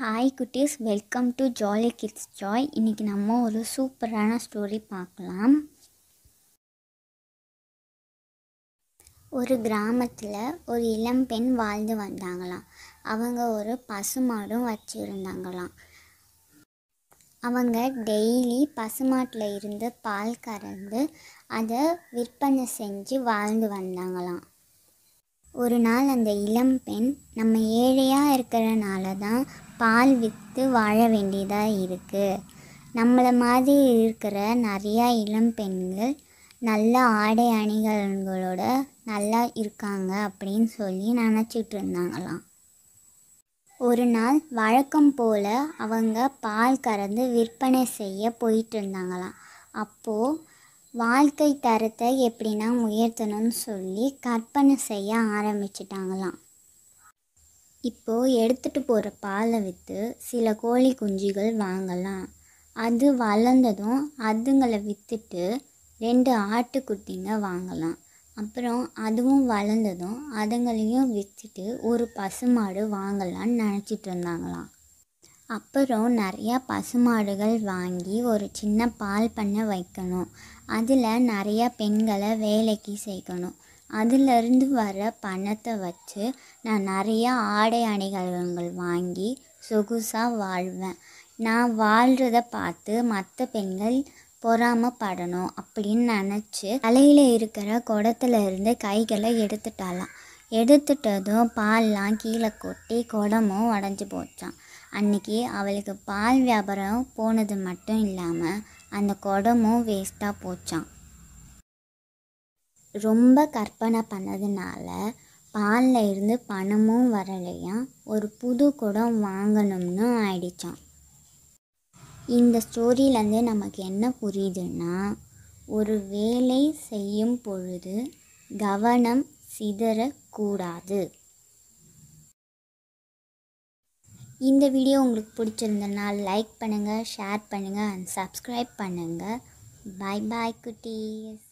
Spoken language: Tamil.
ஹாய் குட்டீஸ். Welcome to jolly kids joy இன்றைக்கி நம்ம ஒரு சூப்பரான ஸ்டோரி பார்க்கலாம். ஒரு கிராமத்தில் ஒரு இளம்பெண் வாழ்ந்து வந்தாங்களாம். அவங்க ஒரு பசுமாடும் வச்சுருந்தாங்களாம். அவங்க டெய்லி பசுமாட்டில் இருந்து பால் கறந்து அதை விற்பனை செஞ்சு வாழ்ந்து வந்தாங்களாம். ஒரு நாள் அந்த இளம் பெண் நம்ம ஏழையாக இருக்கிறனால தான் பால் விற்று வாழ வேண்டியதாக இருக்குது நம்மளை மாதிரி இருக்கிற நிறையா இளம் பெண்கள் நல்ல ஆடை அணிகலன்களோட நல்லா இருக்காங்க அப்படின்னு சொல்லி நினச்சிட்டு இருந்தாங்களாம். ஒரு நாள் வழக்கம் போல் அவங்க பால் கறந்து விற்பனை செய்ய போயிட்டு இருந்தாங்களாம். அப்போது வாழ்க்கை தரத்தை எப்படின்னா உயர்த்தணும்னு சொல்லி கற்பனை செய்ய ஆரம்பிச்சிட்டாங்களாம். இப்போது எடுத்துகிட்டு போகிற பாலை விற்று சில கோழி குஞ்சுகள் வாங்கலாம். அது வளர்ந்ததும் அதுங்களை விற்றுட்டு ரெண்டு ஆட்டுக்குட்டிங்க வாங்கலாம். அப்புறம் அதுவும் வளர்ந்ததும் அதுங்களையும் விற்றுட்டு ஒரு பசுமாடு வாங்கலாம்னு நினச்சிட்டு இருந்தாங்களாம். அப்புறம் நிறையா பசுமாடுகள் வாங்கி ஒரு சின்ன பால் பண்ணை வைக்கணும். அதில் நிறையா பெண்களை வேலைக்கு சேர்க்கணும். அதிலிருந்து வர பணத்தை வச்சு நான் நிறையா ஆடை அணிகலன்கள் வாங்கி சொகுசாக வாழ்வேன். நான் வாழ்கிறத பார்த்து மற்ற பெண்கள் பொறாமப்படணும் அப்படின்னு நினச்சி தலையில் இருக்கிற குடத்துல இருந்து கைகளை எடுத்துட்டாலாம் எடுத்துட்டதும் பால்லாம் கீழே கொட்டி குடமும் உடஞ்சி போச்சான் அன்னைக்கு அவளுக்கு பால் வியாபாரம் போனது மட்டும் இல்லாமல் அந்த குடமும் வேஸ்ட்டாக போச்சான் ரொம்ப கற்பனை பண்ணதுனால பாலில் இருந்து பணமும் வரலையாம். ஒரு புது குடம் வாங்கணும்னு ஆயிடுச்சான் இந்த ஸ்டோரியிலேருந்து நமக்கு என்ன புரியுதுன்னா ஒரு வேலை செய்யும் பொழுது கவனம் சிதறக்கூடாது. இந்த வீடியோ உங்களுக்கு பிடிச்சிருந்தனா லைக் பண்ணுங்கள் ஷேர் பண்ணுங்கள் அண்ட் சப்ஸ்கிரைப் பண்ணுங்கள் பாய் பாய் குட்டீஸ்.